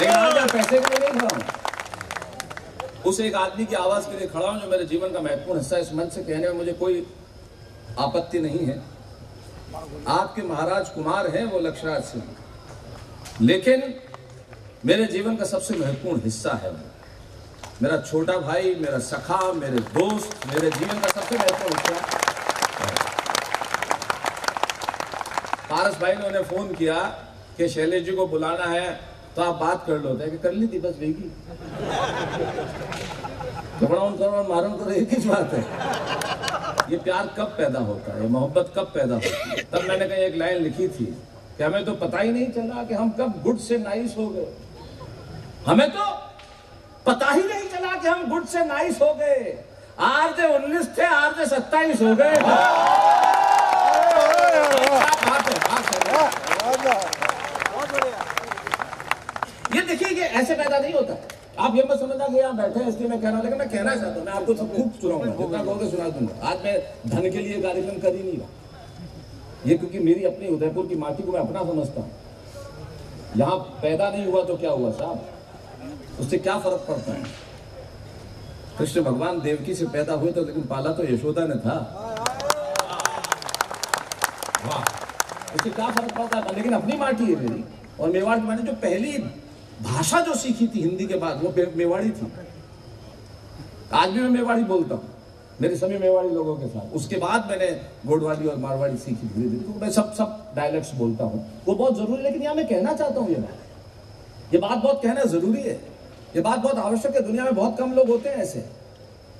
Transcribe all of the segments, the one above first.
लेकिन पैसे के लिए नहीं खड़ा हूँ उस एक आदमी की आवाज़ के लिए खड़ा हूँ जो मेरे जीवन का महत्वपूर्ण हिस्सा है। इस मंच से कहने में मुझे कोई आपत्ति नहीं है। आपके महाराज कुमार हैं वो लक्षराज सिंह। लेकिन मेरे जीवन का सबसे महत्वपूर्ण हिस्सा है वो। मेरा छोटा भाई मेरा सखा मेरे दोस्त मेरे जीवन का सबसे महत्वपूर्ण हिस्सा पारस भाई ने उन्हें फ़ोन किया कि शैलेश जी को बुलाना है। तो आप बात कर लो कि कर ली थी, बस वेगी कपड़ा उन करो मारो करो एक ही बात है। ये प्यार कब पैदा होता है? मोहब्बत कब पैदा होती है? तब मैंने कहीं एक लाइन लिखी थी कि हमें तो पता ही नहीं चला कि हम कब गुड से नाइस हो गए। हमें तो पता ही नहीं चला कि हम गुड से नाइस हो गए। आर उन्नीस थे, आर सत्ताईस हो गए क्या बात है, बात है। ये देखिए ये ऐसे पैदा नहीं होता। आप ये मत समझना कि यहाँ बैठे इसलिए मैं कह रहा हूँ लेकिन मैं कहना चाहता हूँ मैं आपको सब खूब सुनाऊँगा जितना कहोगे सुना दूँगा। आज मैं धन के लिए कार्यक्रम कर ही नहीं रहा। ये क्योंकि मेरी अपनी उदयपुर की माटी को मैं अपना समझता हूँ। यहाँ पैदा नहीं हुआ तो क्या हुआ साहब? उससे क्या फ़र्क पड़ता है? कृष्ण भगवान देवकी से पैदा हुए तो लेकिन पाला तो यशोदा ने था। वाह। उससे क्या फ़र्क पड़ता है लेकिन अपनी माटी है मेरी। और मेवाड़ की मैंने जो पहली भाषा जो सीखी थी हिंदी के बाद, वो मेवाड़ी थी। आज भी मैं मेवाड़ी बोलता हूँ। मेरे सभी मेवाड़ी लोगों के साथ। उसके बाद मैंने गोडवाड़ी और मारवाड़ी सीखी धीरे धीरे। तो मैं सब सब डायलेक्ट्स बोलता हूँ। वो बहुत ज़रूरी लेकिन यहाँ मैं कहना चाहता हूँ ये बात। ये बात बहुत कहना ज़रूरी है। ये बात बहुत आवश्यक है। दुनिया में बहुत कम लोग होते हैं ऐसे।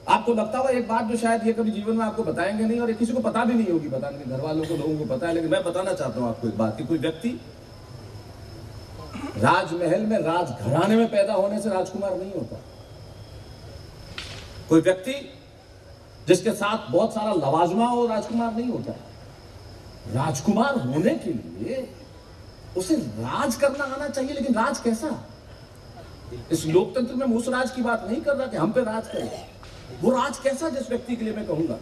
आपको लगता होगा एक बात जो शायद ये कभी जीवन में आपको बताएँगे नहीं, और किसी को पता भी नहीं होगी। बताने के घर वालों को, लोगों को पता है, लेकिन मैं बताना चाहता हूँ आपको एक बात कि कोई व्यक्ति राजमहल में राजघराने में पैदा होने से राजकुमार नहीं होता। कोई व्यक्ति जिसके साथ बहुत सारा लवाजमा हो, राजकुमार नहीं होता। राजकुमार होने के लिए उसे राज करना आना चाहिए, लेकिन राज कैसा? इस लोकतंत्र में उस राज की बात नहीं कर रहा कि हम पे राज करें। वो राज कैसा, जिस व्यक्ति के लिए मैं कहूँगा?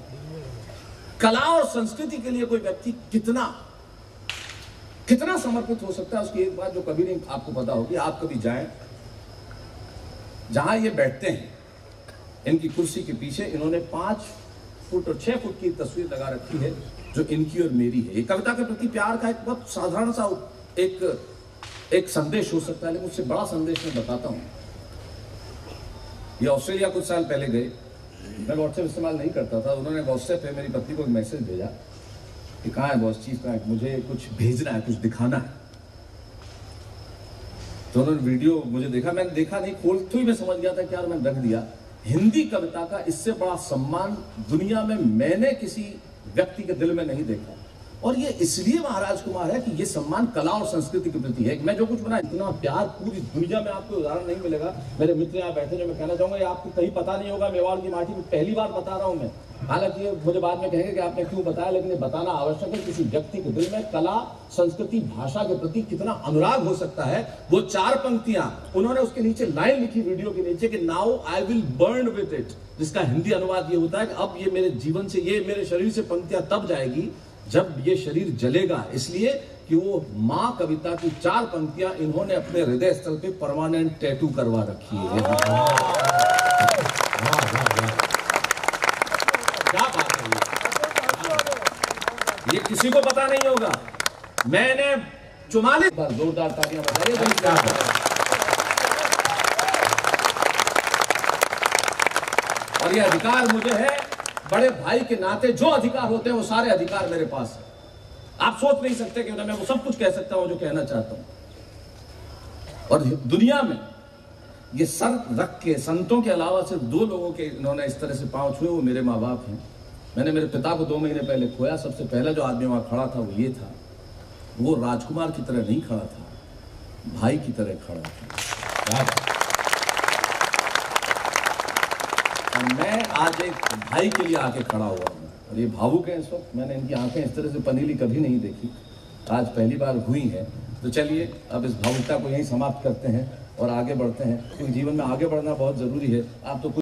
कला और संस्कृति के लिए कोई व्यक्ति कितना कितना समर्पित हो सकता है उसकी एक बात जो कभी नहीं आपको पता होगी, आप कभी जाए, जहाँ ये बैठते हैं, इनकी कुर्सी के पीछे इन्होंने पाँच फुट और छह फुट की तस्वीर लगा रखी है, जो इनकी और मेरी है। ये कविता के प्रति प्यार का एक बहुत साधारण सा एक एक संदेश हो सकता है, लेकिन उससे बड़ा संदेश मैं बताता हूँ। ये ऑस्ट्रेलिया कुछ साल पहले गए। मैं व्हाट्सएप इस्तेमाल नहीं करता था। उन्होंने व्हाट्सएप पे मेरी पत्नी को एक मैसेज भेजा। कि कहाँ है बॉस चीफ का है? मुझे कुछ भेजना है, कुछ दिखाना है। तो उन्होंने वीडियो मुझे देखा। मैंने देखा नहीं खोलते ही मैं समझ गया था कि यार मैंने रख दिया। हिंदी कविता का इससे बड़ा सम्मान दुनिया में मैंने किसी व्यक्ति के दिल में नहीं देखा। और ये इसलिए महाराज कुमार है कि ये सम्मान कला और संस्कृति के प्रति है मैं जो कुछ बना इतना प्यार पूरी दुनिया में आपको उदाहरण नहीं मिलेगा। मेरे मित्र यहाँ बैठे जो मैं कहना चाहूँगा, ये आपको कहीं पता नहीं होगा, मेवाड़ की माटी में पहली बार बता रहा हूँ मैं। हालाँकि मुझे बाद में कहेंगे कि आपने क्यों बताया, लेकिन ये बताना आवश्यक है किसी व्यक्ति के दिल में कला, संस्कृति, भाषा के प्रति कितना अनुराग हो सकता है। वो चार पंक्तियाँ, उन्होंने उसके नीचे लाइन लिखी वीडियो के नीचे कि now I will burn with it जिसका हिंदी अनुवाद ये होता है कि अब ये मेरे जीवन से, ये मेरे शरीर से पंक्तियाँ तब जाएगी जब ये शरीर जलेगा इसलिए कि वो माँ कविता की चार पंक्तियाँ इन्होंने अपने हृदय स्थल पे परमानेंट टैटू करवा रखी है वाह, वाह, वाह। क्या बात है ये? किसी को पता नहीं होगा मैंने चुमालीस बार जोरदार तालियाँ बजाइए तो क्या बात और ये अधिकार मुझे है बड़े भाई के नाते जो अधिकार होते हैं, वो सारे अधिकार मेरे पास है। आप सोच नहीं सकते कि मैं वो सब कुछ कह सकता हूँ, जो कहना चाहता हूँ। और दुनिया में ये सर रख के, संतों के अलावा सिर्फ़ दो लोगों के इन्होंने इस तरह से पाँव छुए, वो मेरे माँ बाप हैं। मैंने मेरे पिता को दो महीने पहले खोया। सबसे पहला जो आदमी वहाँ खड़ा था, वो ये था। वो राजकुमार की तरह नहीं खड़ा था, भाई की तरह खड़ा था क्या बात। और मैं आज एक भाई के लिए आके खड़ा हुआ हूँ और ये भावुक है इस वक्त। मैंने इनकी आँखें इस तरह से पनीली कभी नहीं देखी। आज पहली बार हुई है। तो चलिए, अब इस भावुकता को यहीं समाप्त करते हैं और आगे बढ़ते हैं। क्योंकि जीवन में आगे बढ़ना बहुत ज़रूरी है। आप तो